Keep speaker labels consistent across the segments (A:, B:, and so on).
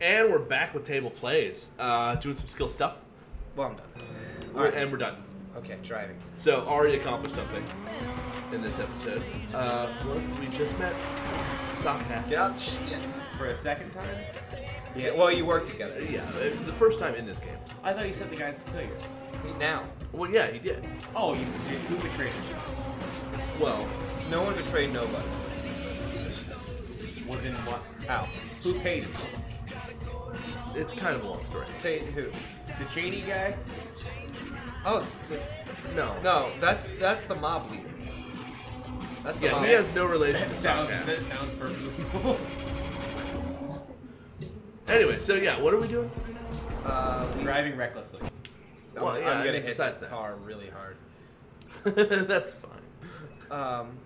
A: And we're back with table plays, uh, doing some skill stuff,
B: Well, I'm done.
A: We're- and we're done.
B: Okay, driving.
A: So Ari accomplished something in this episode. Uh, well, we just met Sokka.
B: Get out. Shit.
C: For a second time?
B: Yeah. Well, you work together.
A: Yeah, it was the first time in this game.
C: I thought you sent the guys to kill you.
B: Now,
A: Well, yeah, he did.
C: Oh, you did. Who betrayed you?
A: Well,
B: no one betrayed nobody.
C: Well, then what?
B: How?
C: Who paid him?
A: It's kind of a long story.
B: Paid who?
C: The Cheney guy?
B: Oh, the,
A: No,
B: no. That's that's the mob leader. That's the
A: Yeah,
B: mob.
A: he has no relation
C: That
A: to
C: sounds,
A: Sokka.
C: that sounds perfectly
A: Anyway, so yeah, what are we doing?
B: Uh, we,
C: Driving recklessly.
B: I'm,
A: Well, yeah,
B: I'm gonna hit
A: besides
B: that
A: that.
B: car really hard.
A: That's fine.
B: Um,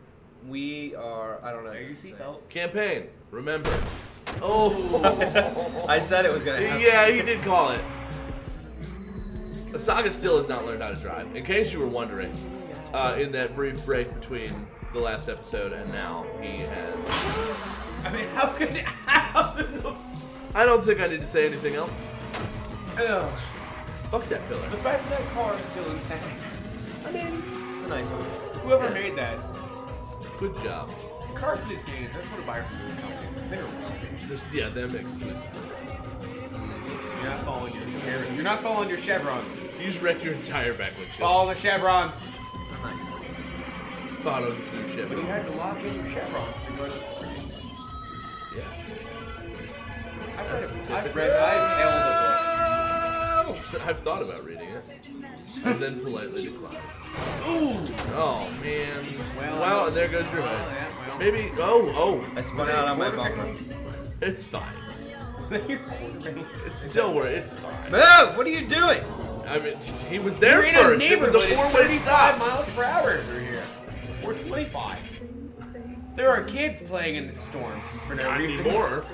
B: we are. I don't know.
C: Are you seatbelt?
A: Campaign. Remember. Oh.
B: I said it was gonna happen.
A: yeah, he did call it. Saga still has not learned how to drive. In case you were wondering, uh, in that brief break between the last episode and now, he has.
C: I mean, how could how the,
A: I don't think I need to say anything else.
C: Ugh.
A: Fuck that pillar.
C: the fact that that car is still intact.
A: I mean,
B: It's a nice one.
C: Whoever
A: Yeah.
C: made that,
A: good job.
C: cars in these games, I just want to buy from these companies because they're rubbish.
A: Just yeah, them exclusive.
C: You're not following your you're not following your chevrons.
A: You just wreck your entire back windshield.
C: Follow the chevrons.
B: I'm not gonna-
A: Follow the blue ship.
C: But you had to lock in your chevrons to go to the store.
A: Yeah.
C: I've
A: That's
C: read. I've read, I've held
A: I've thought about reading it, and then politely declined. Ooh! Oh man.
C: Well,
A: Well, and there goes your
C: well,
A: head.
C: yeah, well.
A: Maybe. Oh, oh.
B: I spun out on my bumper.
A: It's fine.
C: a book. You're.
A: It's still where it's fine.
B: Move! What are you doing?
A: I mean, he was there
C: You're in
A: first.
C: a
A: it
C: neighborhood.
A: was a
C: It's
A: four-way stop.
C: miles per hour through here. Or 25. There are kids playing in the storm for no
A: Not
C: reason.
A: anymore.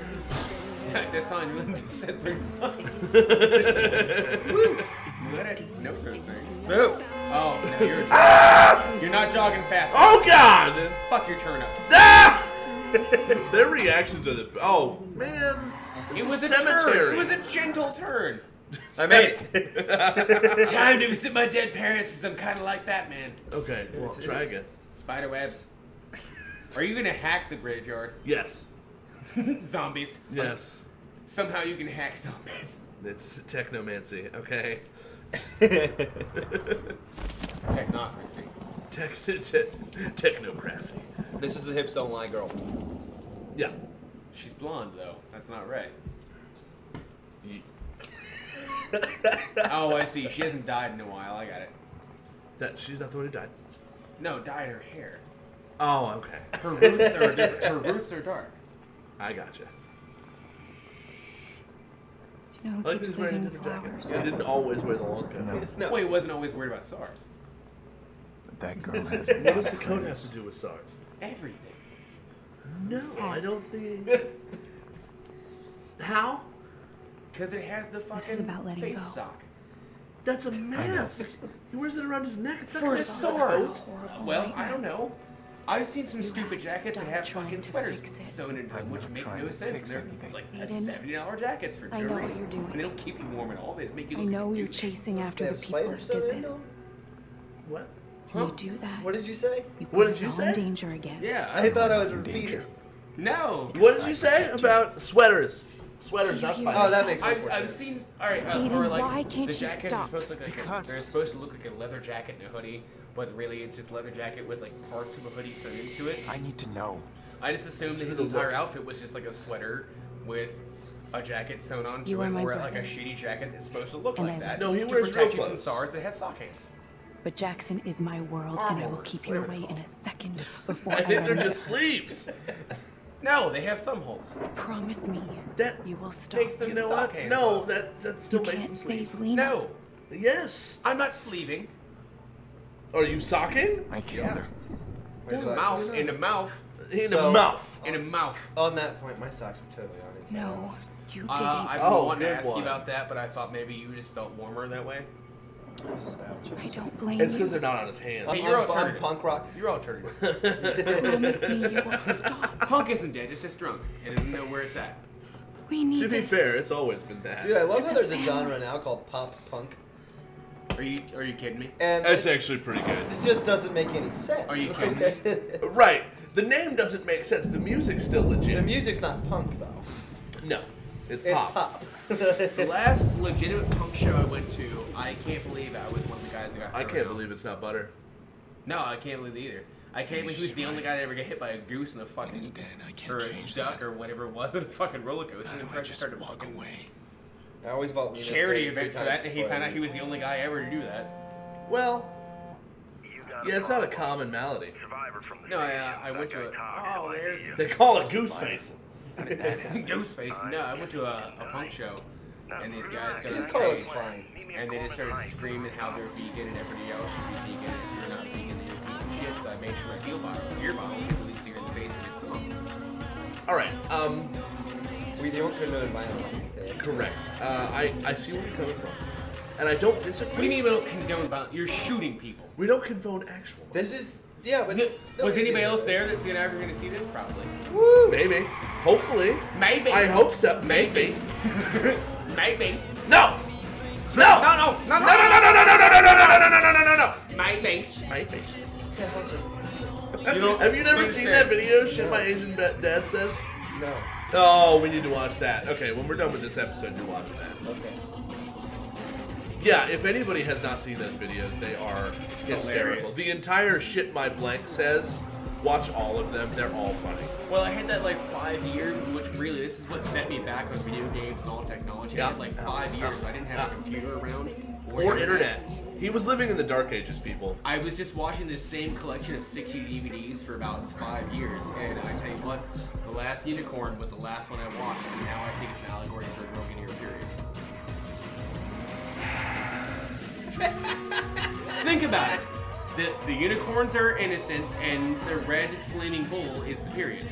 C: the sign you just said 35. You gotta know those things.
B: Move!
C: Oh, no, you're ah! You're not jogging fast.
A: oh God!
C: Fuck your turnips.
A: Ah! Their reactions are the. Oh man.
C: It was a
A: cemetery.
C: turn. It was a gentle turn.
B: I made it.
C: Time to visit my dead parents since I'm kind of like Batman.
A: Okay, well, try again.
C: Spider webs. Are you gonna hack the graveyard?
A: Yes.
C: Zombies.
A: Yes.
C: Somehow you can hack zombies.
A: It's technomancy, okay?
C: Technocracy.
A: Tech, te- technocracy.
B: this is the hips don't lie girl.
A: Yeah.
C: She's blonde though. That's not right.
A: Ye-
C: Oh, I see. She hasn't died in a while. I got it.
A: That she's not the one who died.
C: No, dyed her hair.
A: Oh, okay.
C: Her roots are different. Her roots are dark.
A: I gotcha.
D: Do you know
A: I like that
D: keeps
A: he's wearing a
D: leaving
A: different jacket.
D: flowers?
A: He didn't always wear the long coat.
E: No,
B: No.
C: Well, he wasn't always worried about SARS.
E: But that girl has
A: What does
E: of
A: the coat have to do with SARS?
C: Everything.
A: No, I don't think. How?
C: Because it has the fucking
D: is about letting
C: face
D: go.
C: sock.
A: That's a mask. He wears it around his neck. It's not
C: For
A: a
C: SARS. Well, I don't know. I've seen some
D: You
C: stupid jackets that have fucking sweaters sewn into them, which make no sense.
E: fix
C: They're
E: anything.
C: like
D: Aiden,
C: seventy dollar jackets for
D: I
C: no reason.
D: you're doing.
C: And they don't keep you warm at all. They just make you
D: I
C: look.
D: know
C: like a
D: you're chasing after
B: They
D: the people who did this.
A: What?
D: When you do that,
B: What did you say?
D: you
A: What did you
D: us all in
A: say?
D: danger again.
C: Yeah.
B: I thought I was
E: In danger.
B: repeating.
C: no.
A: What did you say about sweaters? Sweaters, not spiders.
B: Oh, that makes
C: I've,
B: more
C: I've seen. All right, uh,
D: Aiden,
C: or like
D: why can't
C: the
D: you stop?
C: are supposed to look like a,
E: Because-
C: they're supposed to look like a leather jacket and a hoodie, but really it's just leather jacket with like parts of a hoodie sewn into it.
E: I need to know.
C: I just assumed that his entire
A: look.
C: outfit was just like a sweater with a jacket sewn onto
D: You
C: it,
D: are my
C: or like a
D: brother.
C: shitty jacket that's supposed to look
D: And
C: like
D: I
C: that.
A: No, he
C: to
A: wears
C: protect
A: real
C: you from. SARS that has sock hands.
D: But Jackson is my world, and I will keep you away in a second before
A: I
D: I
A: think
D: let
A: they're just sleeves.
C: No, they have thumb holes.
D: Promise me
A: That
D: you will stop.
C: Makes them
A: you know what? No,
C: gloves.
A: that that
D: You
A: still makes them
D: can't save
A: sleeves.
D: Lena.
C: No,
A: Yes.
C: I'm not sleeving.
A: Are you socking?
E: I killed
C: Yeah.
E: her.
B: My
C: In a
B: socks
C: mouth, in a
B: on.
C: mouth,
A: In
B: So-
A: the mouth.
C: in a mouth.
B: On that point, my socks are totally on inside.
D: No, you didn't.
C: Uh, I've been
A: Oh,
C: wanting to
A: good
C: ask you about that, but I thought maybe you just felt warmer that way.
B: Style
D: I don't blame you.
A: It's
D: you.
A: because they're not on his hands.
C: Hey, you're
B: I'm- I'm
C: alternative.
B: punk rock.
C: You're alternative.
D: Promise me you will stop.
C: Punk isn't dead, it's just drunk. It doesn't know where it's at.
D: We need
A: To be
D: this.
A: fair, it's always been that.
B: Dude, I love
D: It's
B: how
D: a
B: there's a
D: family.
B: genre now called pop punk,
C: Are you are you kidding me?
B: and
A: That's
B: it
A: actually pretty good.
B: It just doesn't make any sense.
C: Are you kidding
A: Right. The name doesn't make sense. The music's still legit.
B: the music's not punk though.
A: no, it's,
B: It's
A: pop.
B: pop.
C: The last legitimate punk show I went to, I can't believe I was one of the guys that got.
A: I can't
C: out.
A: believe it's not butter.
C: No, I can't believe it either. I can't believe he was the only guy that ever got hit by a goose in a fucking
E: dead. I can't
C: or a
E: change
C: duck
E: that.
C: or whatever it was in a fucking roller coaster, and
E: do
C: then
E: just
C: started
E: walk
C: fucking
E: away?
B: I always vote Nina's
C: charity
B: Gravy
C: event for that, and he found out he was the only guy ever to do that.
A: Well, yeah, it's not a common malady.
C: No, I, uh, I went to a oh, there's
A: They call it goose face.
C: Ghostface. No, I went to a, a punk show, and these guys got on
B: His car looks fine.
C: and they just started screaming how they're vegan and everybody else should be vegan. If you're not vegan, you're a piece of shit. So I made sure my beer bottle, beer bottle, hit the lead singer in the face and get some.
A: All right. Um,
B: We don't condone violence. today.
A: correct. Uh, I I see where you're coming from, and I don't disagree.
C: What do you mean we don't condone violence? You're shooting people.
A: We don't condone actual.
B: This is yeah, but
C: Was anybody else there that's gonna ever gonna see this? Probably.
B: Woo!
A: Maybe. Hopefully.
C: Maybe.
A: I hope so. Maybe.
C: Maybe.
A: No. No.
C: No, no, no,
A: No. No. No. No. No. No. No. No. No. No. No. No. No. No. No.
C: Maybe.
A: Maybe.
B: The hell just
C: You know,
A: Have you never seen that video? Shit, my Asian dad says.
B: no.
A: Oh, we need to watch that. Okay, when we're done with this episode, you watch that.
B: Okay.
A: Yeah, if anybody has not seen those videos, they are hysterical.
C: Hilarious.
A: The entire shit my blank says, watch all of them. They're all funny.
C: Well, I had that like five year, which really this is what set me back on video games and all technology. I had like five years, so I didn't have a computer around
A: Or internet. He was living in the dark ages, people.
C: I was just watching this same collection of 60 DVDs for about five years, and I tell you what, The Last Unicorn was the last one I watched, and now I think it's an allegory for a broken ear period. think about it. The, the unicorns are innocents, and the red flaming bull is the period.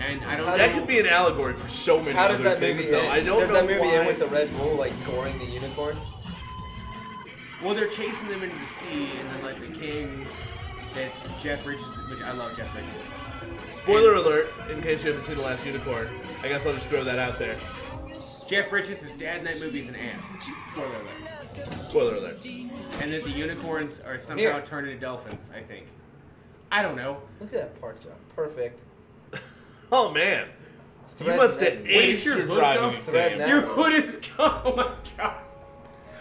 C: And I don't
B: How
C: know.
A: That could be an allegory for so many
B: How does
A: other
B: that
A: things,
B: movie
A: though.
B: end?
A: I don't
B: does
A: know
B: that movie
A: why.
B: end with the Red Bull like goring the unicorn?
C: Well, they're chasing them into the sea, and then like the king, that's Jeff Bridges, which I love Jeff Bridges.
A: Spoiler alert, in case you haven't seen The Last Unicorn. I guess I'll just throw that out there.
C: Jeff Bridges' his dad in that movie is an ass. Spoiler alert.
A: Spoiler alert.
C: And that the unicorns are somehow
B: Here.
C: turned into dolphins. I think. I don't know.
B: Look at that park job. Perfect.
A: Oh, man. You must have
B: netting.
C: Wait,
A: aced
C: is your
A: your
C: hood
A: driving exam.
C: Your hood is gone. Oh my god.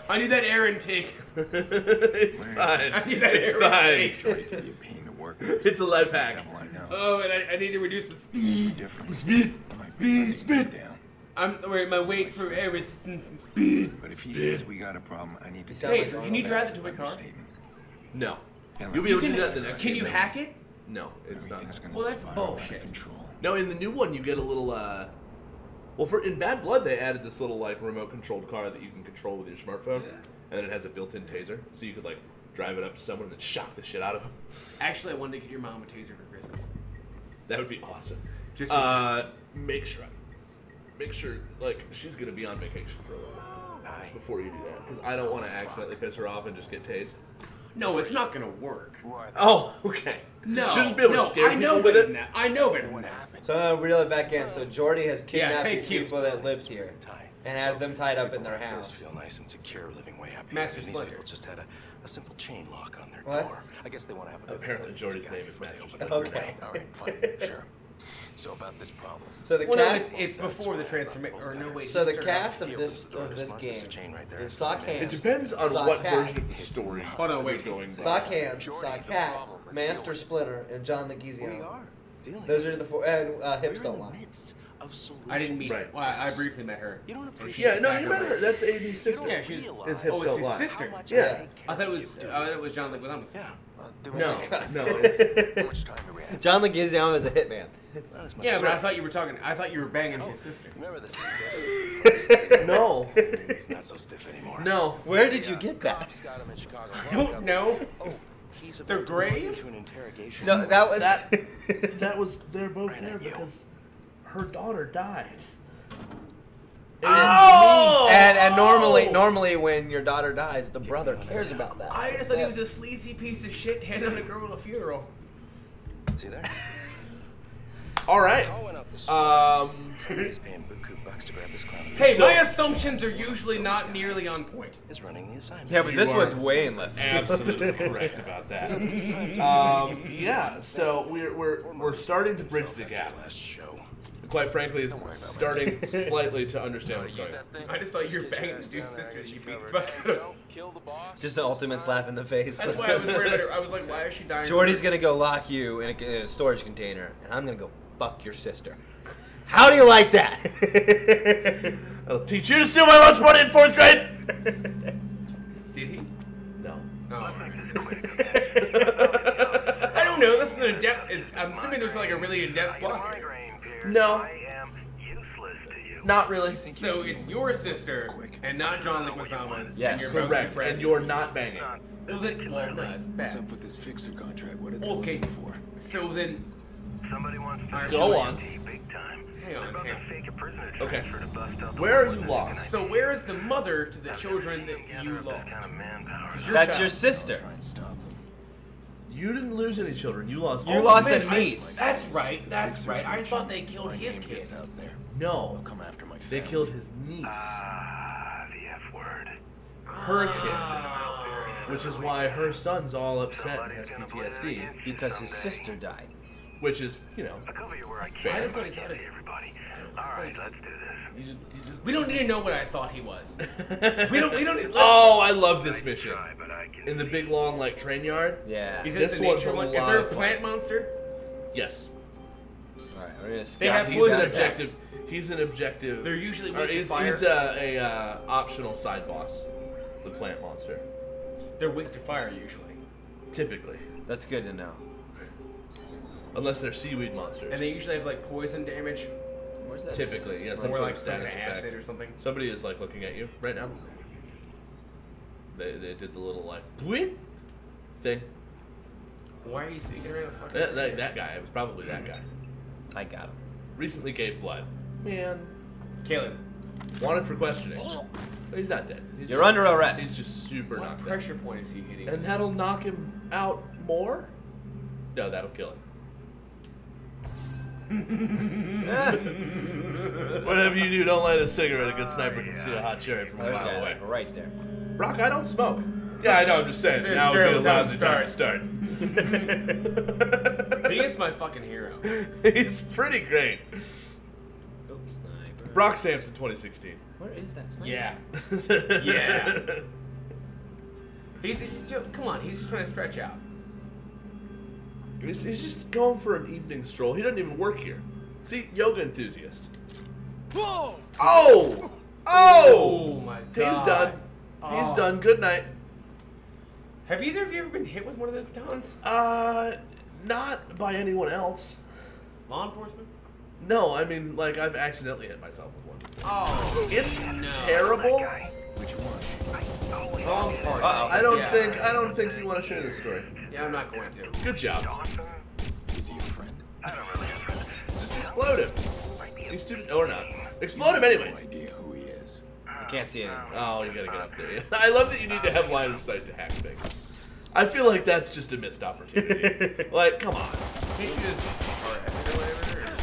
C: I need that air intake.
A: it's fine.
C: I need that
A: It's
C: air
A: fine.
C: intake.
E: Try to give a pain to work with.
A: It's a life hack.
E: I know.
C: Oh, and I, I need to reduce the speed.
E: Different.
A: Speed.
E: I might be letting
A: Speed.
E: You down.
C: I'm wait, my weight for everything. Speed.
E: But if he says we got a problem, I need to
B: sound
C: Hey,
B: like
C: can you drive
B: Bass.
C: the toy car?
E: Statement.
A: No.
E: Yeah,
A: You'll be able to
C: can,
A: do that the next
C: can you hack it?
A: No, it's not.
E: Gonna
C: Well, that's
E: spiral out of
C: bullshit.
E: Control.
A: No, in the new one you get a little uh well for in Bad Blood they added this little like remote controlled car that you can control with your smartphone. And then it has a built-in taser. So you could like drive it up to someone and then shock the shit out of them.
C: Actually, I wanted to get your mom a taser for Christmas.
A: That would be awesome.
C: Just
A: uh make sure make sure like she's gonna be on vacation for a little while
E: Aye.
A: before you do that. Because I don't want to accidentally piss her off and just get tased.
C: no, it's not gonna work.
E: Who?
A: Oh, okay.
C: No,
A: She'll just be able
C: no,
A: to scare
C: I know
A: people with
C: better
A: it.
C: than that. I know better than
E: What
C: that.
E: happened?
B: So I'm gonna reel it back in. So Jordi has kidnapped
C: thank
B: these
C: you.
B: people that lived here
E: Tie.
B: and has them tied up in their
E: People like
B: house.
E: This feel nice and secure, living way up here.
C: Master
E: and these
C: Splinter.
E: people just had a, a simple chain lock on their
B: What?
E: door. I guess they want to have a
A: Apparently
E: emergency
A: Jordi's
E: guy
A: name is
E: before they
A: Master
E: open the
B: Splinter.
E: door. All right, fine, sure. So about this problem.
B: So the
C: well,
B: cast.
C: No, it's, before the transformation. Or no, wait.
B: So the cast of this of this game
E: right there.
B: is
A: It depends on
B: sock
A: what version of the story.
C: Oh
A: no,
C: wait.
A: Going
E: Sockhands, Sockhat,
B: Master Splitter, and John
E: the
B: Those are the four. And uh, hips don't lie
E: midst of solutions.
C: I didn't meet her.
A: Right.
C: Well, I, I briefly met her.
E: You don't appreciate
A: Yeah, no, you met her.
C: there.
A: That's AB's sister.
C: Yeah, she's.
E: realize
A: Is Hips
C: Oh, it's his
A: Lie.
C: sister.
A: Yeah.
C: I thought it was. I thought it was John Leguizamo.
E: Yeah.
A: No, no, it's,
E: How much time do we?
B: John Leguizamo is a hitman.
E: Not as much
C: Yeah, but I thought you were talking. I thought you were banging oh, his sister.
E: Remember this?
A: no,
E: It's not so stiff anymore.
A: no.
B: Where did you get that?
E: Cops got him in Chicago.
C: I don't know.
E: Oh, he's
C: They're
E: about to
C: grave?
E: an interrogation.
B: No, that was.
A: That that was they're both
E: Right
A: there
E: at you.
A: because her daughter died.
C: Oh!
B: and and normally normally when your daughter dies, the brother cares about that.
C: I just thought he was a sleazy piece of shit hitting on a girl at a funeral.
E: See there?
A: All right.
E: Calling out the sword.
A: Um,
E: Somebody's paying buku bucks to grab this clown.
C: Hey,
A: So-
C: my assumptions are usually not nearly on point.
E: is running the assignment.
F: Yeah, but this
A: are
F: one's way in left. field.
A: absolutely correct about that. Um, yeah. So we're we're we're starting to bridge the gap.
E: Last show.
A: Quite frankly, it's starting slightly to understand what's going on.
C: I just thought you were banging the dude's sister and you beat the fuck out of him.
E: Kill the boss.
F: Just the ultimate slap in the face.
C: That's why I was worried about her. I was like, why is she dying?
F: Jordi's gonna go lock you in a, in a storage container, and I'm gonna go fuck your sister. How do you like that?
A: I'll teach you to steal my lunch money in fourth grade.
C: Did he?
A: No.
C: Oh. oh. I don't know. This is an in-depth. I'm assuming there's like a really in-depth plot here.
A: No. Not really.
C: So it's your sister and not John Leguizamo's.
F: Yes.
C: and you're
A: Correct. And you're not banging.
C: Well, then, well, no, it's
G: What's
C: bad.
G: up with this fixer contract? What are they
C: Okay.
G: looking for?
C: So then,
H: Somebody wants to
C: Alright,
A: Go on.
H: big time.
C: hang on, hang on.
H: fake a prisoner
A: Okay.
H: to bust out
A: Where are you lost?
C: So where is the mother to the children that you lost?
H: kind of
C: your
F: That's
C: child-
F: your sister.
G: Try and stop them.
A: You didn't lose any children. You lost.
F: You
A: all
F: lost
A: the
F: a
A: men.
F: niece.
C: That's right. That's right. I thought they killed his
G: name
C: kid.
G: out there.
A: No.
G: They'll come after my
A: They killed his niece,
H: Ah, the F word.
A: her kid, which is why her son's all upset and has PTSD.
F: Because his sister died.
A: Which is, you know,
H: I'll cover you where I can.
C: I just thought he thought his.
H: everybody.
C: I
H: All right,
C: just-
H: let's do this.
A: you just, you just.
C: We don't need to know what I thought he was. We don't. We don't. Need,
A: Oh, I love this mission.
H: Try, but I can
A: In the big long like train yard.
F: Yeah.
C: Is this,
A: This
C: the
A: one's
C: nature
A: a
C: one? Is there a
A: of fun.
C: plant monster?
A: Yes.
F: Alright, we're gonna
C: They have
F: scout
A: He's an
F: out.
A: objective. He's an objective.
C: They're usually
A: or
C: weak to
A: he's,
C: fire.
A: he's a, a uh, optional side boss. The plant monster.
C: They're weak to fire usually,
A: Typically,
F: That's good to know.
A: Unless they're seaweed monsters.
C: and they usually have like poison damage
F: Where's that?
A: Typically, yeah.
C: or
A: Some sort
C: like
A: of
C: some
A: status
C: acid
A: effect.
C: or something.
A: Somebody is like looking at you right now. They, they did the little like "Bwee" thing.
C: Why are you sneaking around a fucking?
A: That, that, that guy. It was probably that guy.
F: I got him.
A: Recently gave blood. Man,
C: Caleb,
A: wanted for questioning. But he's not dead. He's
F: You're
A: just-
F: under arrest.
A: He's just super
C: what
A: knocked out.
C: pressure point is he hitting?
A: And that'll knock him out more? No, that'll kill him. Whatever you do, don't light a cigarette. A good sniper can see a hot cherry from a
F: There's
A: mile
F: that
A: away.
F: right there.
A: Brock, I don't smoke. Yeah, I know. I'm just saying.
C: It's
A: Now would be a
C: terrible time to
A: lousy time to start.
C: he is my fucking hero.
A: He's pretty great.
F: Oops, sniper.
A: Brock Samson, 2016.
F: Where is that sniper?
C: Yeah. Yeah. He's dude, come on. He's just trying to stretch out.
A: He's, he's just going for an evening stroll. He doesn't even work here. See, yoga enthusiast.
G: Whoa!
A: Oh! Oh!
C: my god.
A: He's done. He's
C: Oh.
A: done. Good night.
C: Have either of you ever been hit with one of those batons?
A: Uh, not by anyone else.
C: Law enforcement?
A: No, I mean, like, I've accidentally hit myself with one.
C: Oh,
A: It's
C: no.
A: terrible.
G: Which one?
C: Wrong part.
F: Uh-oh.
A: I don't
C: Yeah.
A: think I don't think you want to share this story.
C: Yeah, I'm not going to.
A: Good job.
G: Is he your friend?
H: I don't really have friends.
A: Just explode him. He's stupid or not. Explode him
G: anyway.
A: No
G: idea who he is.
F: Uh, I can't see anything.
A: Oh, you gotta get up there. I love that you need to have line of sight to hack things. I feel like that's just a missed opportunity. like, come on.
C: Can't you just or whatever? or-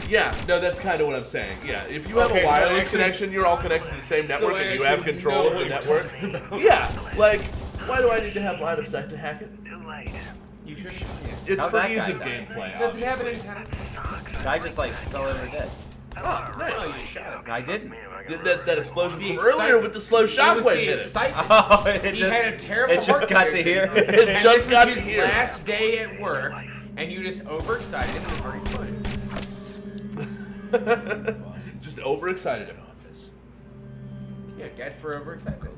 A: Yeah, no, that's kind of what I'm saying. Yeah, if you have
C: Okay,
A: a
C: so I
A: wireless
C: actually-
A: connection, you're all connected to the same network,
C: I
A: and you have control of the network. Yeah, like, why do I need to have line of sight to hack it?
H: Too late.
C: You should.
A: It's
F: How'd
A: for ease of
F: die?
A: gameplay.
C: Does it have an
A: obviously.
C: antenna?
F: Guy just like fell over dead.
A: Oh,
C: Oh,
A: nice.
C: you shot him.
F: I didn't.
A: That, that, that explosion
C: The
A: from earlier with the slow
C: It was
A: shockwave
C: the
A: hit it.
C: excitement.
F: Oh, it
C: He
F: just,
C: had a terrible
F: it just got to
C: condition.
F: here.
A: It just got
C: was
A: to
C: his
A: here.
C: last day at work, and you just overexcited and the car exploded.
A: Just overexcited in
G: Office.
C: Yeah, dead for overexcitement.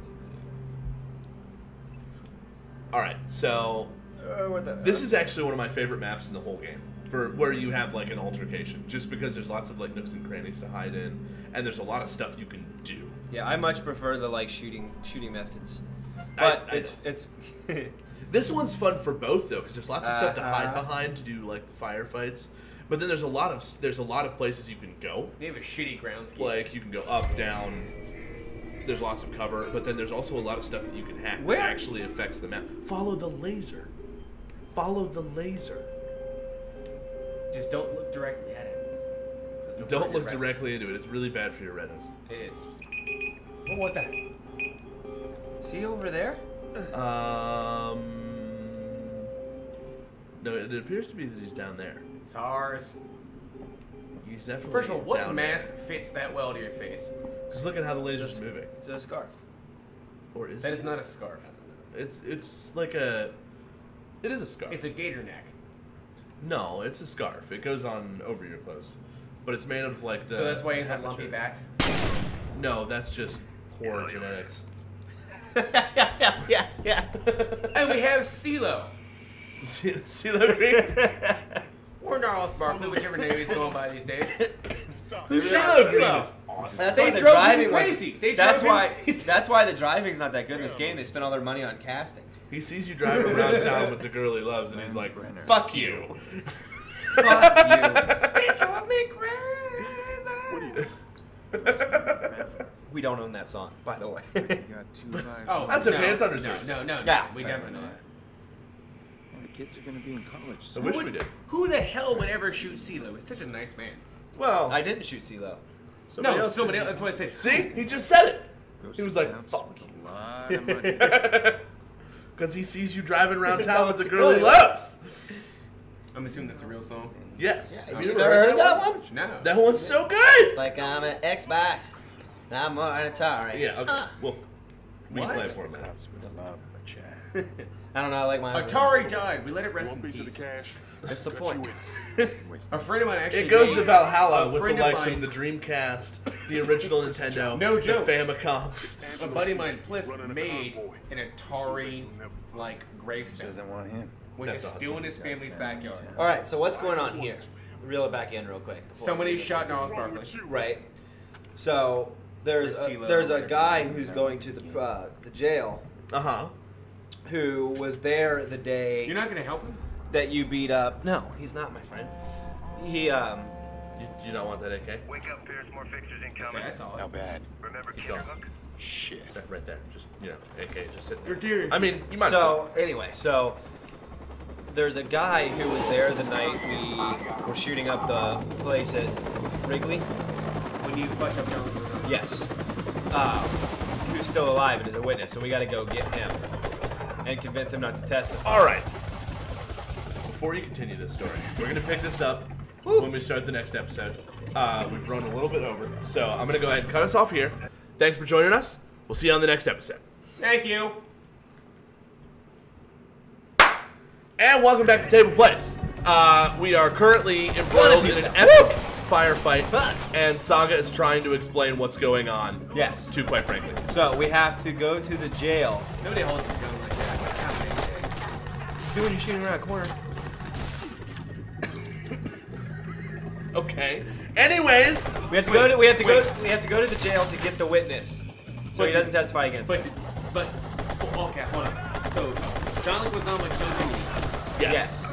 A: All right, so
F: what the?
A: this is actually one of my favorite maps in the whole game. For where you have like an altercation, just because there's lots of like nooks and crannies to hide in, and there's a lot of stuff you can do.
F: Yeah, I much prefer the like shooting shooting methods. But
A: I
F: it's it's
A: This one's fun for both though, because there's lots of stuff to hide
C: Uh-huh.
A: behind to do like the firefights. But then there's a lot of there's a lot of places you can go.
C: They have a shitty ground scheme.
A: Like you can go up, down. There's lots of cover, but then there's also a lot of stuff that you can hack
F: Where-
A: that actually affects the map. Follow the laser. Follow the laser.
C: just don't look directly at it.
A: Don't look directly into it. It's really bad for your retinas.
C: It is. Oh, what the?
F: See over there?
A: Um. No, it appears to be that he's down there.
C: SARS.
A: He's definitely.
C: First of all, what
A: down
C: mask fits that well to your face?
A: Just look at how the laser's moving.
F: It's a scarf.
A: Or is
C: That
A: it?
C: is not a scarf.
A: It's it's like a. It is a scarf.
C: It's a gator neck.
A: no, it's a scarf. It goes on over your clothes, but it's made of like the.
C: so that's why he has a lumpy back.
A: No, that's just poor genetics.
F: yeah, yeah, yeah.
C: And we have CeeLo.
A: see, see green?
C: Or Gnarls Barkley, whichever name he's going by these days.
A: Who
C: shot
A: green is awesome.
F: That's
C: They
F: why the
C: drove him
F: driving was-
C: crazy. They
F: that's
C: him
F: why. That's why the driving's not that good in this game. They spent all their money on casting.
A: He sees you driving around town with the girl he loves, and he's like, "Fuck you."
F: Fuck you.
C: They drove me crazy.
G: What you
F: We don't own that song, by the way.
G: You got two lives.
C: Oh,
A: That's
C: no,
A: okay, it's under
C: no, no, no, no.
F: Yeah.
C: We definitely know that.
G: And the kids are gonna be in college.
A: I
G: So
A: wish
C: Who
A: we did.
C: Who the hell would ever shoot CeeLo? He's such a nice man.
A: Well,
F: I didn't shoot CeeLo.
A: somebody
C: no,
A: else
C: somebody else. That's what I said.
A: See, he just said it.
G: goes
A: He was like,
G: bounce
A: "Fuck
G: a lot of money.
A: Because he sees you driving around town with the
F: The
A: girl he loves.
C: I'm assuming that's a real song.
A: Yes.
F: You
A: Have
F: never heard that one?
C: No.
A: That one's so good.
F: Like I'm an Xbox. I'm more an Atari.
A: Yeah. Okay. Uh. well, we
C: What?
A: can play it for him. man.
G: Perhaps with the love of a child.
F: I don't know. I like my
C: Atari died. We let it rest
I: One
C: in
I: piece of
C: peace.
I: the cash.
F: That's the point.
I: you.
C: A friend of mine actually.
A: It goes to Valhalla with the
C: friend of
A: likes of the Dreamcast, the original Nintendo,
C: No joke.
A: the Famicom.
C: A buddy of mine, Bliss,
I: Running a
C: made an Atari like gravestone,
G: Doesn't want him.
C: which
A: That's
C: is still in his family's backyard.
F: All right. So what's going on here? Reel it back in real quick.
C: Somebody shot Gnarls Barkley.
F: Right. So there's a, there's a guy who's going to the uh, the jail
A: Uh huh.
F: Who was there the day
C: You're not gonna help him?
F: that you beat up. No, he's not my friend. He um.
A: You, you don't want that AK?
H: Wake up, Pearce. More fixtures
C: I
H: incoming.
C: I saw
G: How
C: it.
G: bad?
H: Remember
A: Keep going.
H: Kinderhook?
G: Shit.
A: That right there. Just you know, AK. Just sit there.
C: You're dear.
A: I mean, you might.
F: So anyway, so there's a guy who was there the night we were shooting up the place at Wrigley.
C: When you fucked up Jones.
F: Yes. Uh, who's still alive and is a witness, so we got to go get him and convince him not to testify.
A: All right. Before you continue this story, we're gonna pick this up when we start the next episode. Uh, we've run a little bit over, so I'm gonna go ahead and cut us off here. Thanks for joining us. We'll see you on the next episode.
C: Thank you.
A: And welcome back to Table Plays. Uh, we are currently embroiled in an epic firefight, and Saga is trying to explain what's going on.
F: Yes.
A: To quite frankly.
F: So we have to go to the jail.
C: Nobody holds a gun like that. That's how they
F: Do when you're shooting around a corner.
A: Okay. Anyways,
F: We have to go to we have to
C: wait.
F: go we have to go to the jail to get the witness, so he doesn't testify against
C: But,
F: us.
C: but, oh, okay, hold on. So, John Luke was on with Joe's niece,
A: yes,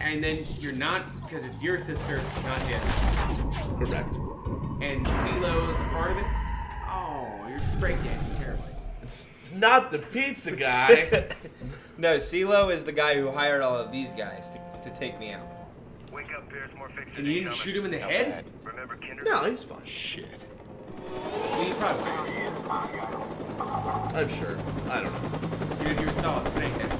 C: and then you're not, because it's your sister, not his.
A: correct.
C: And CeeLo's a part of it? Oh, you're just breakdancing terribly.
A: Not the pizza guy.
F: No, CeeLo is the guy who hired all of these guys to, to take me out.
H: Wake up, Pearce. More fixtures
C: And you didn't shoot him in the
G: How
C: head?
H: Remember Kinderhook?
A: no, he's fine.
G: Shit.
C: Well, you probably would.
A: I'm sure. I don't know.
C: You're doing solid snake then.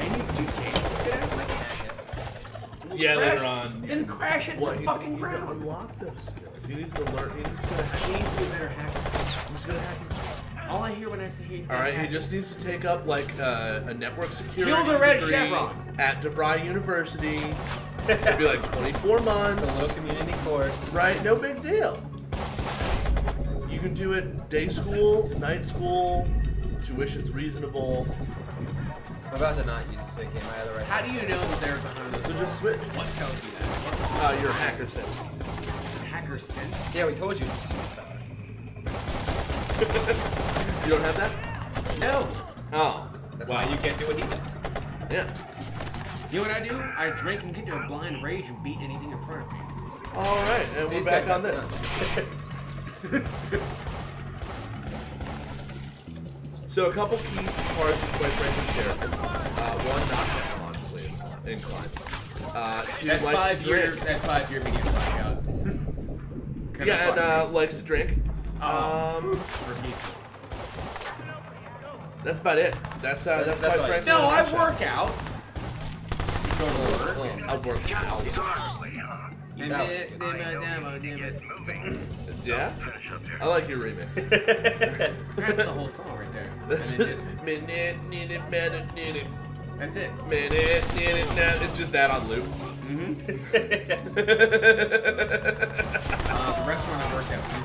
C: And you do change look at it like that.
A: Yeah,
C: Crash-
A: later on.
C: Then crash it in
A: What,
C: the
A: he,
C: fucking
A: he
C: ground.
A: unlock those skills. He needs to learn. He needs to hack.
C: He needs to be a better hacker.
A: He's just gonna hack himself.
C: All I hear when I say he
A: All right, he just needs to take up like uh, a network security
C: Kill the red
A: degree
C: chevron.
A: at DeVry University. It'd be like 24 months.
F: A
A: months,
F: little community course.
A: right? No big deal. You can do it day school, night school. Tuition's reasonable.
F: I'm about to not use this AK. My other right.
C: How do you know that they're behind those
A: So
C: walls?
A: just switch.
C: What tells you that?
A: Uh, your hacker sense.
C: Hacker sense?
F: Yeah, we told you. It's a superpower.
A: You don't have that?
C: No.
A: Oh,
F: That's
A: wow.
F: why you can't do what he did.
A: Yeah.
C: You know what I do? I drink and get into a blind rage and beat anything in front of me.
A: All right, and we're back on this. so a couple key parts of quite frankly character. Uh, one, not technologically inclined. Uh, two
C: That's
A: likes
C: five
A: to
C: year.
A: drink.
C: That's five year medium blackout. Kinda
A: Yeah, and uh, likes to drink.
C: Oh.
A: Um,
C: Profusely.
A: That's about it. That's uh, that's,
F: That's
A: quite
F: all right.
C: No, I work out. You go to work.
A: saying. I work out.
C: And
F: That
C: then,
F: was
C: then, uh, demo, damn it.
A: Yeah, I like your remix.
C: That's the whole song right there.
A: That's
C: and then just,
A: minute, minute, minute, minute,
C: that's it.
A: minute, minute. minute. It's just that on loop.
C: Uh, the restaurant I work at,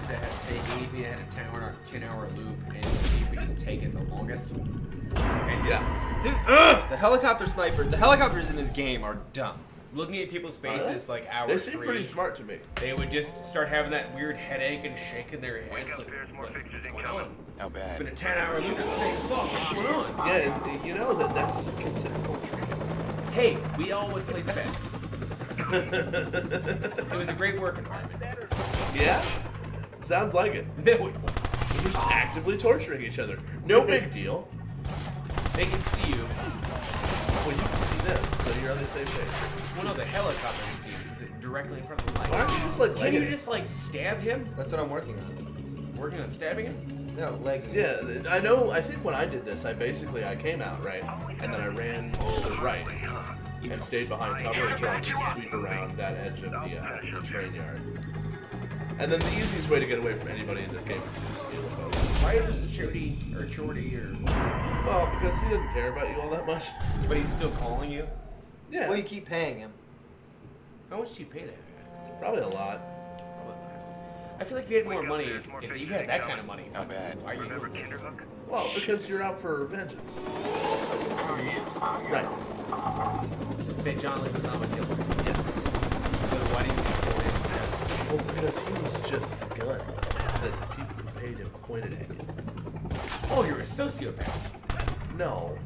C: to take anything that had a 10 hour, 10 hour loop and see if we just take it the longest. And just
A: Yeah.
F: Dude, ugh, the helicopter sniper, the helicopters in this game are dumb.
C: looking at people's faces like hour
A: They seem
C: three,
A: pretty smart to me.
C: they would just start having that weird headache and shaking their heads
H: up,
C: like,
H: there's more
C: what's, what's going on?
G: How bad?
C: It's been a 10 hour loop of the same song. What's going on?
A: Yeah, uh, you know that that's considered culture.
C: Hey, we all would play Spence. it was a great work environment.
A: Yeah, sounds like it.
C: No, it wasn't.
A: We're just actively torturing each other. No big deal.
C: They can see you.
A: Well, you can see them, so you're on the same page.
C: Well, no, the helicopter can see you because it's directly in front of the light.
A: Why aren't you just like
C: Can you just like stab him?
F: That's what I'm working on.
C: Working on stabbing him?
F: No, legs.
A: Yeah, I know. I think when I did this, I basically I came out right, and then I ran to the right and stayed behind cover until I could sweep around that edge of the, uh, the train yard. And then the easiest way to get away from anybody in this game is to just steal a boat.
C: Why isn't Shorty or Chorty or
A: Well, because he doesn't care about you all that much.
C: but he's still calling you?
A: Yeah,
F: Well, you keep paying him.
C: How much do you pay that guy?
A: probably a lot.
C: Probably. I feel like if you had more money, if you had that kind of money,
G: How bad?
C: why are you
H: Remember
C: doing this?
H: Kinderhook?
A: Well, because you're out for vengeance. Oh, right.
C: That John Leguizamo killed him.
A: Yes.
C: So why didn't you just kill him?
A: Well, because he was just a gun that the people who paid him pointed at you.
C: Oh, you're a sociopath.
A: No.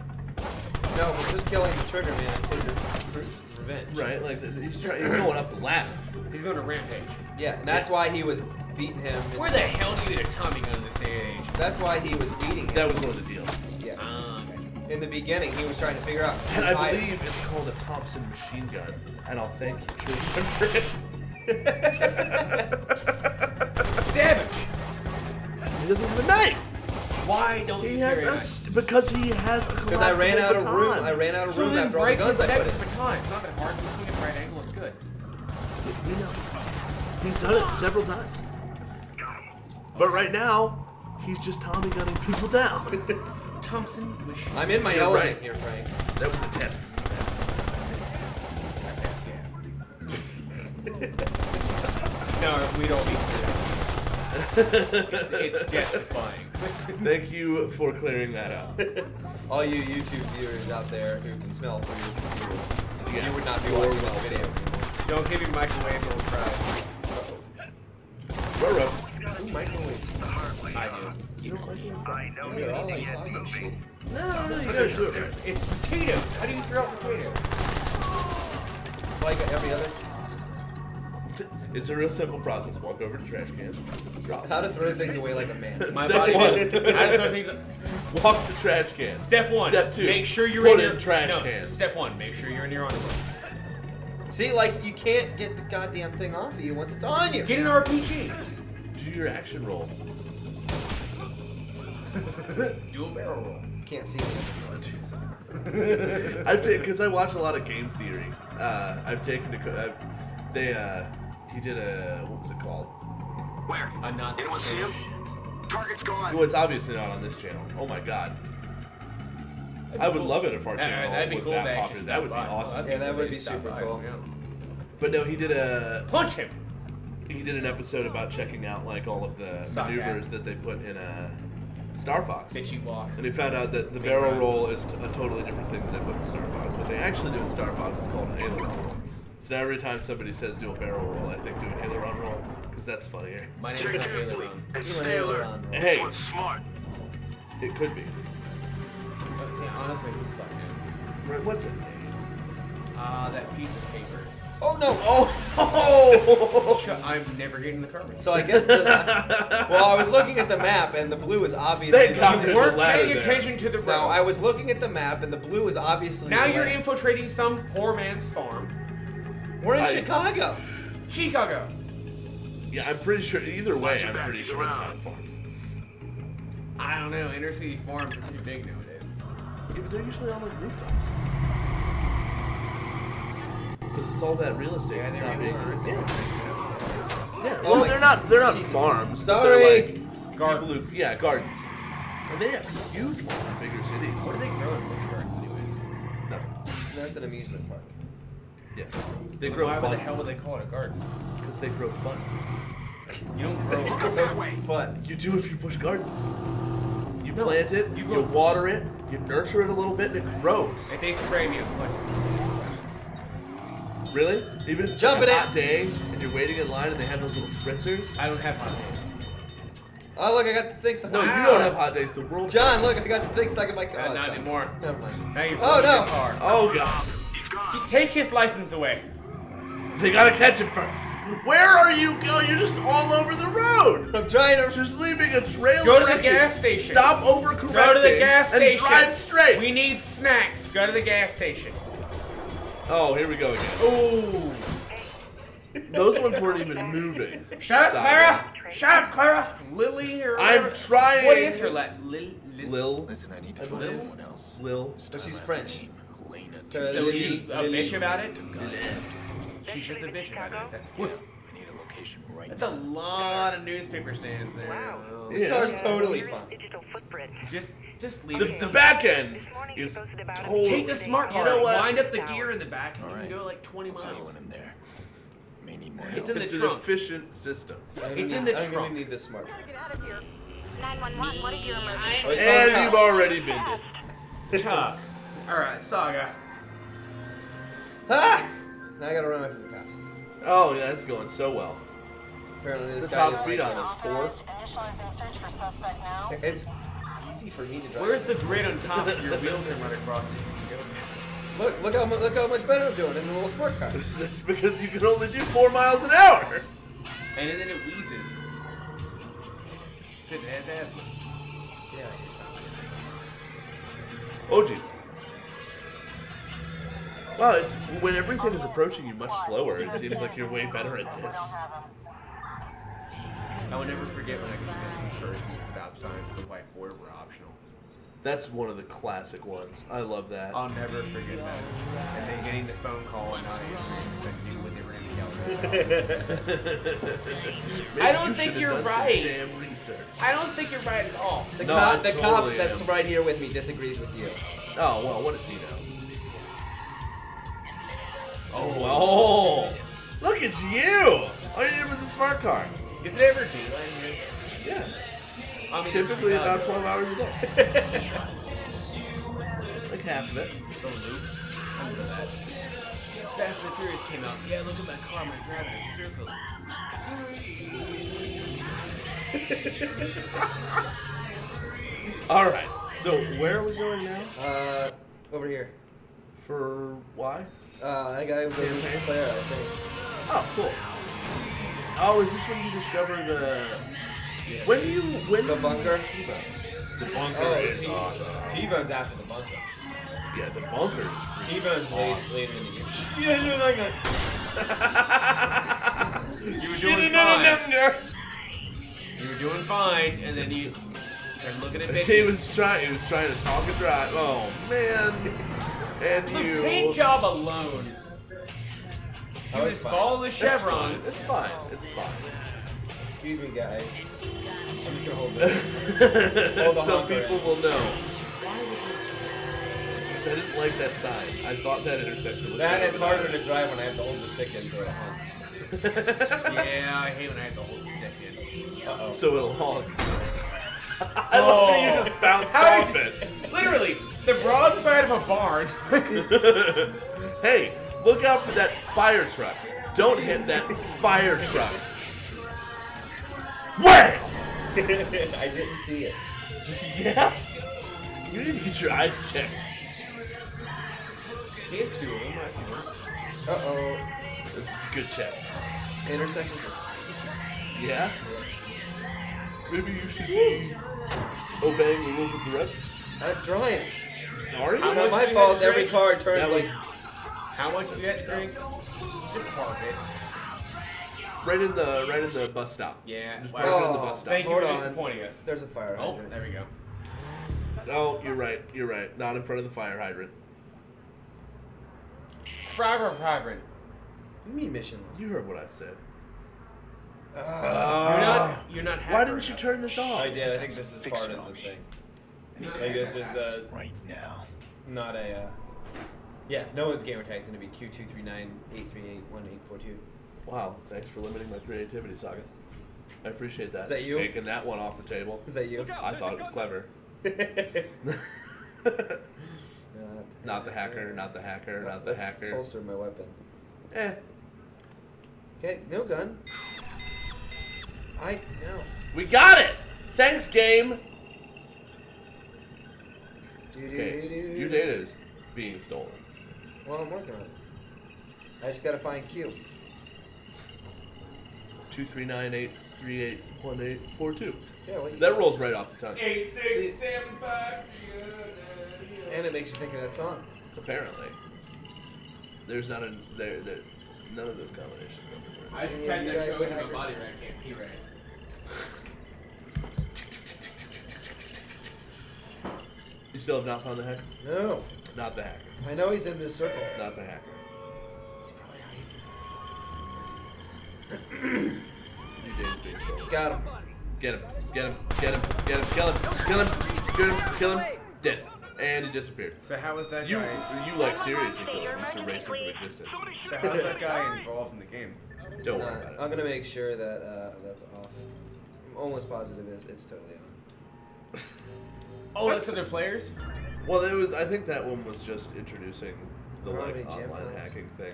F: No, we're just killing the trigger man is revenge.
A: Right? Like th- he's trying. He's going up the ladder.
C: He's going to rampage.
F: Yeah, and that's why he was beating him.
C: Where the hell do you get a Tommy gun in this day and age?
F: That's why he was beating him.
A: That was one of the deals.
F: yeah.
C: Ah, gotcha.
F: In the beginning, he was trying to figure out.
A: And I
F: why-
A: believe it's called a Thompson machine gun. And I'll thank you to remember it.
C: Stab him!
A: he doesn't have a knife.
C: Why don't
A: He
C: you
A: has
C: carry
A: a
C: a knife?
A: because he has a
F: Because I ran
A: collapsible
F: out of room. I ran out of
C: So
F: room
C: then
F: after all the
C: break
F: guns
C: his
F: I
C: neck
F: put
C: with
F: in.
C: a baton. It's not that hard. You swing at the right angle, it's good.
A: We know. He's done it several times. But right now, he's just Tommy gunning people down.
C: Thompson machine.
F: I'm in my
A: You're
F: element
A: right.
F: here, Frank.
A: that was a test.
C: no, we don't need to. It's, it's death defying.
A: Thank you for clearing that up.
F: All you YouTube viewers out there who can smell through your computer,
A: Yeah.
F: you would not be
A: You're
F: watching this video anymore.
C: Don't give me microwave, don't cry.
A: Roro.
F: Who microwaves?
C: I do. You know.
H: I know
F: They're all like soggy shit.
A: No, no, you gotta do.
C: It's potatoes. How do you throw out potatoes?
F: Like every other.
A: It's a real simple process. Walk over to the trash can, drop.
F: How to throw things away like a man.
C: My
A: Step
C: body.
A: one.
C: How to throw things.
A: Walk the trash can.
C: Step one.
A: Step two.
C: Make sure you're
A: put
C: in
A: it
C: your
A: in trash
C: no,
A: can.
C: Step one. Make sure you're in your underwear.
F: See, like you can't get the goddamn thing off of you once it's on you.
C: Get an RPG.
A: Do your action roll.
C: Do a barrel roll.
F: Can't see me.
A: I've because I watch a lot of game theory. Uh, I've taken to I've, they uh, he did a what was it called?
H: Where?
C: I'm not
H: Anyone see him? Target's gone.
A: Well, it's obviously not on this channel. Oh my god. I would love it if our
C: Yeah,
A: channel
C: that'd be
A: was
C: cool
A: that popular.
C: stop
A: That would be
C: by.
A: awesome.
F: Yeah, that would be super
C: by,
F: cool.
C: yeah.
A: But no, he did a
C: Punch him.
A: he did an episode about checking out like all of the
C: Sock
A: maneuvers
C: app.
A: that they put in a Star Fox.
C: Bitchy walk.
A: And he found out that the barrel roll is t- a totally different thing than they put in Star Fox. What they actually do in Star Fox is called an aileron roll. So now every time somebody says do a barrel roll, I think do an aileron roll because that's funnier.
C: My name is not Aileron.
F: Do an aileron roll.
A: Hey,
H: One's smart.
A: it could be.
C: Uh, yeah, honestly, who's fucking is?
A: Right, What's it?
C: Ah, that piece of paper.
F: Oh no!
A: Oh!
C: oh. I'm never getting the carbon.
F: So I guess the well, I was looking at the map and the blue is obviously.
A: Thank God
C: you weren't
A: ladder
C: paying
A: there.
C: attention to the road.
F: No, I was looking at the map and the blue is obviously.
C: now you're infiltrating some poor man's farm.
F: We're in
A: I-
F: Chicago.
C: Chicago.
A: Yeah, I'm pretty sure. Either way, I'm pretty sure it's not a farm.
C: I don't know. Inner city farms are pretty big nowadays.
A: Yeah, but they're usually on like rooftops. Because it's all that real estate.
C: Yeah,
A: it's
C: they
A: not
C: really
A: big. Yeah. Yeah.
F: Oh
A: Well,
F: my-
A: they're not. They're not farms.
F: Sorry.
A: They're like
C: Gardens.
A: people who- yeah, gardens. And they have huge ones in bigger cities.
C: What do they grow in Busch Gardens, anyways?
A: Nothing.
F: That's an amusement park.
A: Yeah. They grow
C: Why
A: fun.
C: the hell would they call it a garden?
A: Because they grow fun.
C: You don't grow
F: Fun.
A: You do if you push gardens. You
C: No,
A: plant it,
C: you
A: you, water it, you nurture it a little bit, and it grows.
C: If they spray me, it pushes.
A: Really? Even if it's
F: Jump
A: like
F: it
A: a
F: in.
A: hot day and you're waiting in line and they have those little spritzers.
C: I don't have hot days.
F: Oh look, I got the thing stuck.
A: No, you don't have hot days. The world.
F: John, look, I got the thing stuck in my car.
C: Uh,
F: Oh, it's
C: not
F: gone.
C: anymore.
F: Never mind.
C: Now you're
F: Oh,
C: floating
F: no.
C: your car.
A: Oh god.
H: He's.
C: Take his license away.
A: They gotta catch him first. Where are you going? You're just all over the road.
F: I'm trying to.
A: Just leaving a trail.
C: Go to the gas station.
A: Stop overcorrecting.
C: Go to the gas
A: and
C: station.
A: drive straight.
C: We need snacks. Go to the gas station.
A: oh, here we go again.
C: Ooh.
A: Those ones weren't even moving.
C: Shut up, Clara. Shut up, Clara. Lily or
A: I'm
C: whatever.
A: trying.
C: What is her la- Lil? Lil.
A: Lil.
E: Listen, I need to find
A: will.
E: someone else.
A: Lil.
F: She's French.
E: Lena.
F: To
C: So
F: Lily-
C: she's a
F: Lily-
C: bitch about it. She's just a bitch about it. That's,
E: I need a location right
C: that's a lot of newspaper stands there.
I: Wow.
F: This
A: Yeah.
F: car's totally fine.
I: Digital footprint.
C: Just, just leave
A: The,
C: it.
A: the back end
I: This morning you
A: is
I: posted about it.
A: totally.
C: Take the smart
A: You know what?
C: Wind up the gear in the back, and
E: All
C: you can go like 20
E: I'll tell you
C: miles.
E: when there. May need more
C: It's
E: help.
C: in the
A: It's an efficient system.
C: It's in
F: need-
C: the
F: I don't
C: trunk.
F: even need this smart.
I: Get out of here. 911, what is your emergency?
A: And you've already been it.
C: Chuck. All right, Saga.
F: Ah! Now I gotta run away from the cops.
A: Oh, yeah, it's going so well.
F: Apparently this
A: What's the
F: guy
A: top
F: is
A: speed on this? Four?
F: It's easy for me to drive.
C: Where's the grid on top so your wheel can run across it? so you go fast?
F: Look, look how mu- look how much better I'm doing in the little smart car.
A: That's because you can only do four miles an hour.
C: And then it wheezes. Because it has asthma.
F: Yeah.
A: Oh, jeez. Wow, it's when everything is approaching you much slower. It seems like you're way better at this.
C: I will never forget when I convinced this person that stop signs with a whiteboard were optional.
A: That's one of the classic ones. I love that.
C: I'll never forget that. And then getting the phone call and not answering because I knew when they were going to yell at me.
A: Maybe
C: I don't
A: you
C: think you're right.
A: Damn research.
C: I don't think you're right at all.
F: The
A: No,
F: cop, the
A: totally
F: cop
A: am.
F: that's right here with me disagrees with you.
A: Oh well, what does he know? Oh well. Look at you! All you did was a smart car.
C: Is it ever daylight?
A: Yeah.
C: I mean,
A: Typically about
C: Chicago.
A: 12 hours a day. like half of it.
C: The loop. I remember that. Fast and the Furious came out. Yeah, look at my car. My driving a circle.
A: All right. So where are we going now?
F: Uh, over here.
A: For why?
F: Uh, I gotta go with Claire, I think.
A: Oh, cool. Oh, is this when you discover the? When do you when
F: The bunker. T-bone.
A: The bunker
F: Oh,
A: is
F: T-
A: awesome.
F: T-Bone's after the bunker.
A: Yeah, the bunker.
F: T-Bone's
A: Awesome.
F: later, later in the game. Yeah, you like it.
C: You were doing fine. You were doing fine, and then you started looking at
A: He was trying. He was trying to talk and drive. Oh man! And
C: The
A: you.
C: paint job alone.
F: Oh,
C: You
F: it's
C: just
F: fine.
C: follow the
A: It's fine.
C: chevrons.
A: It's fine. It's fine.
F: Excuse me, guys. I'm just gonna hold it. Hold the
A: so
F: honker
A: people will know. I didn't like that sign. I thought that intersection was.
F: That
A: kind of
F: it's harder to drive when I have to hold the stick in so it honk.
C: Yeah, I hate when I have to hold the stick in.
F: Uh-oh.
A: So it'll honk. I love that you just bounced
C: How
A: off
C: did
A: it.
C: Literally, the broadside of a barn.
A: hey, look out for that fire truck. Don't hit that fire truck. Where?
F: I didn't see it.
A: Yeah. You need to get your eyes checked.
C: He has two of them. I see one.
F: Uh oh.
A: This is a good check.
F: Intersection.
A: Yeah? Maybe you should be obeying the rules of the road.
F: I'm trying.
A: Are you?
F: It's
C: How
F: not
C: much
F: my fault. Every
C: drink?
F: car turns
A: That
F: like
C: How much do you have to drink? Just park it.
A: Right in the right in the bus stop.
C: Yeah.
A: Just
C: wow.
A: park it in the bus stop.
C: Thank you
F: Hold
C: for
F: on.
C: disappointing us.
F: There's a fire
C: Oh,
F: hydrant.
C: there we go.
A: Oh, you're right. You're right. Not in front of the fire hydrant.
C: Frogger hydrant.
F: What do you mean mission?
A: You heard what I said.
C: You're You're not.
A: Why didn't you
C: enough.
A: turn this off?
F: I did. I think this is part of the
G: me.
F: thing. Like this is uh,
G: Right now.
F: not a. Uh, yeah, no one's gamer tag is gonna be Q two three nine eight three eight one eight four two.
A: Wow, thanks for limiting my creativity, Saga. I appreciate that.
F: Is that you?
A: Taking that one off the table.
F: Is that you?
A: I thought it was clever. not the hacker, not the hacker, not the
F: Let's
A: hacker.
F: holster my weapon.
A: Eh.
F: Okay, no gun. I know.
A: We got it! Thanks, game! Okay, your data is being stolen.
F: Well, I'm working on it. I just gotta find Q.
A: 239-838-1842.
F: Yeah, what
A: That rolls right off the tongue.
C: Eight
F: See-
C: six seven five.
F: And it makes you think of that song.
A: Apparently. There's not a there there none of those combinations. go together.
C: I
F: Yeah,
C: detect
F: you
C: that
F: guys
C: code in
F: the
C: my body right. I can't pee right.
A: You still have not found the hacker?
F: No.
A: Not the hacker.
F: I know he's in this circle.
A: Not the hacker.
F: He's probably hiding.
A: Your data's being stolen.
F: Got him.
A: Get him. Get him. Get him. Get him. Kill him. Kill him. Shoot him. Kill him. Dead. And he disappeared.
C: So how was that
A: You
C: guy?
A: you like seriously kill him just to erase him from existence.
C: So how's that guy involved in the game?
F: It's
A: Don't worry
F: not-
A: about it.
F: I'm gonna make sure that uh, that's off. I'm almost positive it's, it's totally on.
C: Oh, that's other players.
A: Well, it was. I think that one was just introducing the
F: How
A: like online
F: files?
A: hacking thing.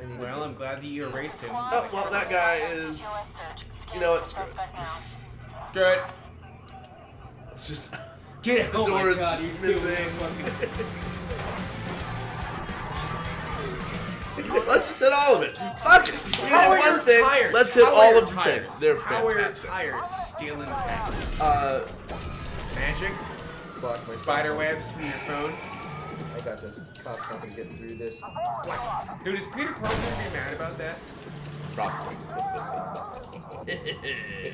F: I need
C: Well,
F: to
C: I'm glad that you erased him.
A: Oh well, that guy is. You know what? Screw it.
C: Screw it.
A: It's just
C: Get
A: the
C: oh
A: door
C: my
A: is
C: God,
A: just missing.
C: my
A: Let's just hit all of it. Fuck it. You
C: How
A: did
C: are
A: one
C: your
A: thing.
C: tires?
A: Let's hit
C: How are
A: all
C: your
A: of the
C: tires?
A: things. They're
C: How are your
A: fantastic.
C: tires stealing tech?
A: Uh,
C: Magic?
F: block my
C: Spider webs from your phone?
F: I got this. Cop's not gonna get through this.
C: Dude, is Peter Parker gonna be mad about that?
A: probably.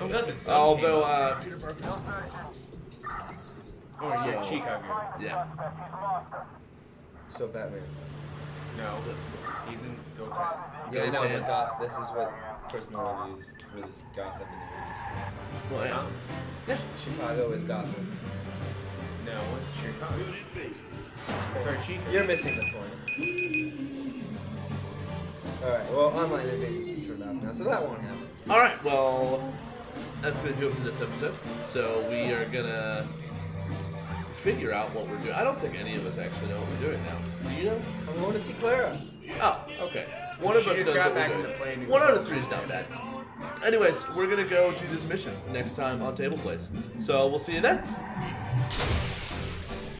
C: I'm glad the sun
A: Although, uh, Peter Parker.
C: up. Oh, yeah,
A: so-
C: Chicago.
A: Yeah.
F: So Batman.
C: No, he's in Gotham.
F: Yeah, I know,
A: Gotham.
F: but Goth. This is what Chris Nolan used for this Gotham in
A: Well,
C: Huh?
A: yeah.
F: the movies. Chicago is Gotham.
C: No, it's Chicago. Sorry, Chicago.
F: You're missing the point. Alright, well, online invasion turned off now, so that won't happen.
A: All right. Well, that's gonna do it for this episode. So we are gonna figure out what we're doing. I don't think any of us actually know what we're doing now. Do you know?
F: I'm going to see Clara.
A: Oh, okay. One of
C: She
A: us
C: just
A: knows
C: got
A: what
C: back
A: we're doing.
C: playing
A: One out of three is not bad. Anyways, we're gonna go do this mission next time on Table Plays. So we'll see you then.